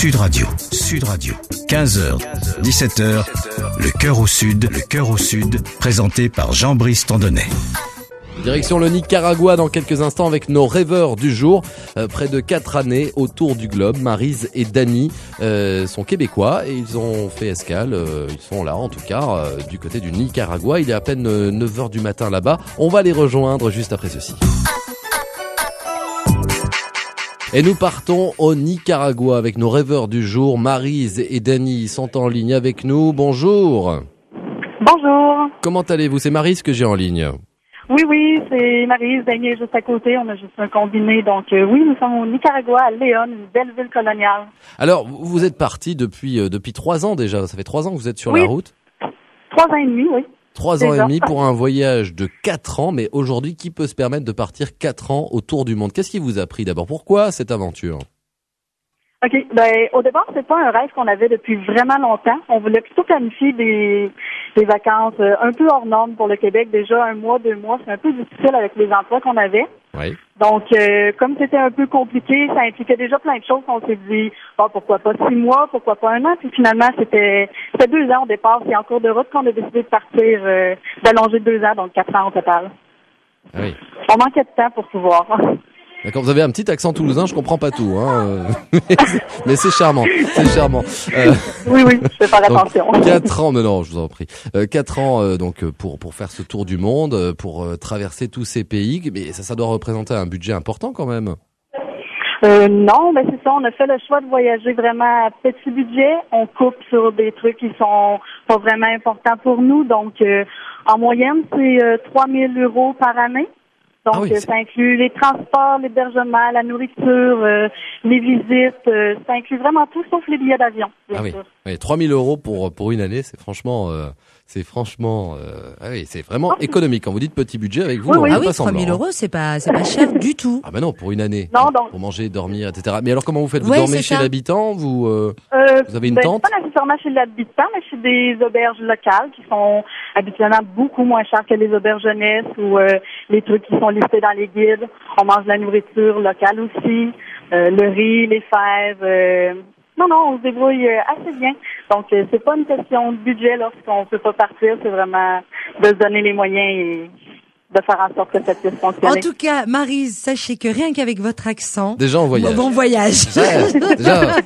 Sud Radio, Sud Radio, 15h, 17h, le cœur au sud, le cœur au sud, présenté par Jean-Brice Tandonnet. Direction le Nicaragua dans quelques instants avec nos rêveurs du jour. Euh, près de 4 années autour du globe, Marise et Dany euh, sont québécois et ils ont fait escale. euh, ils sont là en tout cas du côté du Nicaragua. Il est à peine 9h du matin là-bas. On va les rejoindre juste après ceci. Et nous partons au Nicaragua avec nos rêveurs du jour. Marise et Dany sont en ligne avec nous. Bonjour. Bonjour. Comment allez-vous? C'est Marise que j'ai en ligne. Oui, oui, c'est Marie Daniel juste à côté. On a juste un combiné. Donc, euh, oui, nous sommes au Nicaragua, à Léon, une belle ville coloniale. Alors, vous vous êtes parti depuis euh, depuis trois ans déjà. Ça fait trois ans que vous êtes sur Oui. la route. Trois ans et demi, oui. Trois ans et demi pour un voyage de quatre ans. Mais aujourd'hui, qui peut se permettre de partir quatre ans autour du monde? Qu'est-ce qui vous a pris d'abord? Pourquoi cette aventure? OK. Ben, au départ, c'est pas un rêve qu'on avait depuis vraiment longtemps. On voulait plutôt planifier des, des vacances euh, un peu hors normes pour le Québec. Déjà, un mois, deux mois, c'est un peu difficile avec les emplois qu'on avait. Oui. Donc, euh, comme c'était un peu compliqué, ça impliquait déjà plein de choses. On s'est dit, ah, pourquoi pas six mois, pourquoi pas un an? Puis finalement, c'était c'était deux ans au départ. C'est en cours de route qu'on a décidé de partir, euh, d'allonger deux ans, donc quatre ans au total. Ah oui. On manquait de temps pour pouvoir. D'accord. Vous avez un petit accent toulousain. Je comprends pas tout. Hein. euh, mais c'est charmant. C'est charmant. Euh, oui, oui, je faire Donc, attention. Quatre ans, mais non, je vous en prie. Euh, quatre ans euh, donc pour pour faire ce tour du monde, pour traverser tous ces pays, mais ça ça doit représenter un budget important quand même. Euh, non, mais c'est ça. On a fait le choix de voyager vraiment à petit budget. On coupe sur des trucs qui sont pas vraiment importants pour nous. Donc, euh, en moyenne, c'est euh, 3 000 euros par année. Donc, Ah oui, euh, ça inclut les transports, l'hébergement, la nourriture, euh, les visites. euh, ça inclut vraiment tout, sauf les billets d'avion. Ah oui. Oui, 3000 euros pour pour une année, c'est franchement, euh, c'est franchement, euh, ah oui, c'est vraiment économique. Quand vous dites petit budget avec vous, Oui, on oui. fait Ah oui, pas semblant, 3000 hein. euros, c'est pas, c'est pas cher du tout. Ah ben non, pour une année. Non, donc- Pour manger, dormir, etc. Mais alors comment vous faites? Vous Ouais, dormez chez l'habitant? Vous euh, Euh, Vous avez une ben, tente? Pas nécessairement chez l'habitant, mais chez des auberges locales qui sont habituellement beaucoup moins chères que les auberges jeunesse ou euh, les trucs qui sont listés dans les guides. On mange de la nourriture locale aussi, euh, le riz, les fèves. Non, non, on se débrouille euh, assez bien. Donc, euh, c'est pas une question de budget lorsqu'on peut pas partir, c'est vraiment de se donner les moyens et de faire en sorte que ça puisse En fonctionner. tout cas, Marise, sachez que rien qu'avec votre accent, déjà en voyage. bon voyage. Déjà, déjà.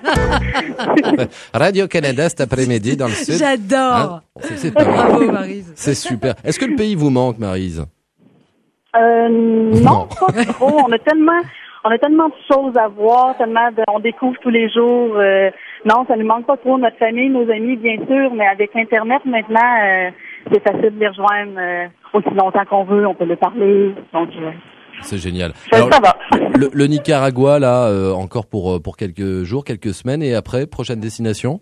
Radio Canada cet après-midi dans le sud. J'adore. Hein c'est. Bravo, Marise. C'est super. Est-ce que le pays vous manque, Marise? Euh, non, Non. pas trop. On a tellement, on a tellement de choses à voir, tellement de, on découvre tous les jours. euh, non, ça nous manque pas trop. Notre famille, nos amis, bien sûr, mais avec Internet maintenant, euh, c'est facile de les rejoindre euh, aussi longtemps qu'on veut. On peut les parler. Donc, euh, C'est génial. ça, Alors, ça va. le, le Nicaragua, là, euh, encore pour euh, pour quelques jours, quelques semaines, et après, prochaine destination?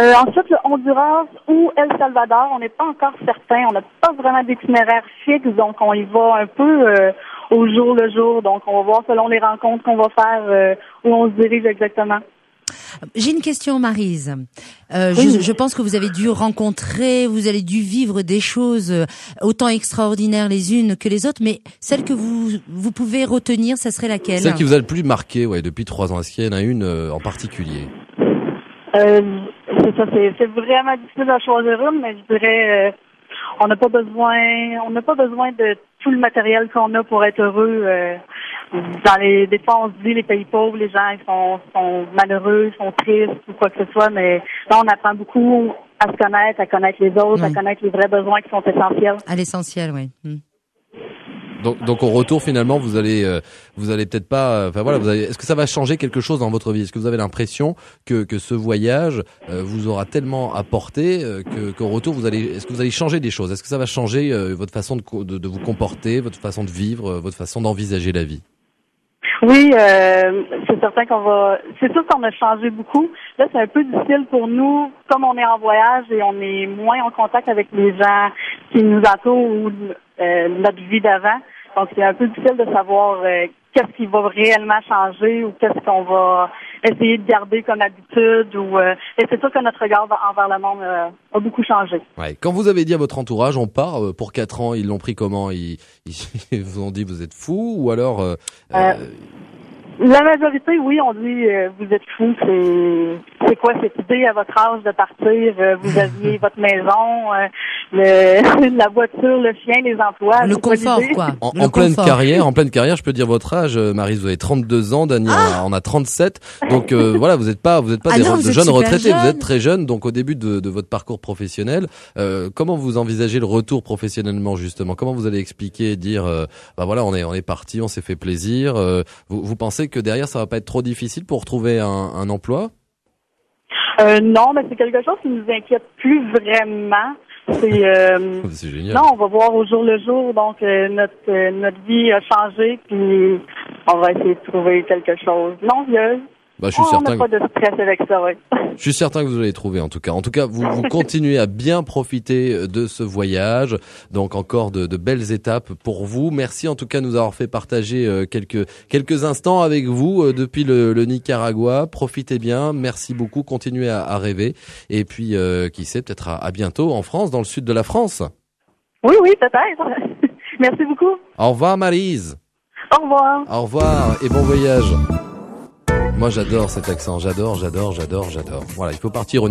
Euh, ensuite, le Honduras ou El Salvador, on n'est pas encore certain. On n'a pas vraiment d'itinéraire fixe, donc on y va un peu euh, au jour le jour. Donc, on va voir selon les rencontres qu'on va faire euh, où on se dirige exactement. J'ai une question, Marise. Euh, Oui. je, je pense que vous avez dû rencontrer, vous avez dû vivre des choses euh, autant extraordinaires les unes que les autres, mais celle que vous vous pouvez retenir, ça serait laquelle Celle qui vous a le plus marqué, ouais, depuis trois ans. Est-ce qu'il y en a une euh, en particulier? Euh, c'est ça, c'est, c'est vraiment difficile à choisir une, mais je dirais euh, on n'a pas besoin on n'a pas besoin de tout le matériel qu'on a pour être heureux. euh, dans les des fois on se dit les pays pauvres, les gens ils sont, sont malheureux, ils sont tristes ou quoi que ce soit, mais là on apprend beaucoup à se connaître, à connaître les autres, à connaître les vrais besoins qui sont essentiels. À l'essentiel, oui. Hmm. Donc, donc au retour finalement, vous allez, euh, vous allez peut-être pas. euh, Enfin voilà, est-ce que ça va changer quelque chose dans votre vie? Est-ce que vous avez l'impression que que ce voyage euh, vous aura tellement apporté que qu'au retour vous allez, est-ce que vous allez changer des choses? Est-ce que ça va changer votre façon de, de, de vous comporter, votre façon de vivre, votre façon d'envisager la vie? Oui, euh, c'est certain qu'on va. C'est sûr qu'on a changé beaucoup. Là, c'est un peu difficile pour nous, comme on est en voyage et on est moins en contact avec les gens qui nous entourent ou notre vie d'avant. Donc, c'est un peu difficile de savoir euh, qu'est-ce qui va réellement changer ou qu'est-ce qu'on va essayer de garder comme habitude. Ou euh, et c'est sûr que notre regard envers le monde euh, a beaucoup changé. Ouais. Quand vous avez dit à votre entourage, on part euh, pour quatre ans, ils l'ont pris comment? Ils, ils vous ont dit vous êtes fou ou alors euh, Euh, La majorité, oui, on dit euh, vous êtes fou, c'est c'est quoi cette idée à votre âge de partir euh, Vous aviez votre maison, euh, le, la voiture, le chien, les emplois. Le confort, quoi. En, Le en pleine carrière, en pleine carrière, je peux dire votre âge, euh, Marise, vous avez 32 ans, Daniel Ah en a 37. Donc euh, voilà, vous n'êtes pas, vous êtes pas Ah des non, re- vous de jeunes retraités, vous êtes très jeune. Donc au début de, de votre parcours professionnel, euh, comment vous envisagez le retour professionnellement justement? Comment vous allez expliquer, dire, euh, bah voilà, on est on est parti, on s'est fait plaisir. euh, vous, vous pensez que derrière, ça va pas être trop difficile pour trouver un, un emploi Euh, non, mais c'est quelque chose qui nous inquiète plus vraiment. C'est euh, C'est génial. non, on va voir au jour le jour. Donc euh, notre euh, notre vie a changé, puis on va essayer de trouver quelque chose. Non, il a- Bah, je suis on certain. n'a que- pas de stress avec ça. Ouais. Je suis certain que vous allez trouver en tout cas. En tout cas, vous, vous continuez à bien profiter euh, de ce voyage. Donc encore de, de belles étapes pour vous. Merci en tout cas de nous avoir fait partager euh, quelques quelques instants avec vous euh, depuis le, le Nicaragua. Profitez bien. Merci beaucoup. Continuez à, à rêver. Et puis euh, qui sait peut-être à, à bientôt en France, dans le sud de la France. Oui, oui, peut-être. Merci beaucoup. Au revoir Marise. Au revoir. Au revoir et bon voyage. Moi j'adore cet accent, j'adore, j'adore, j'adore, j'adore. Voilà, il faut partir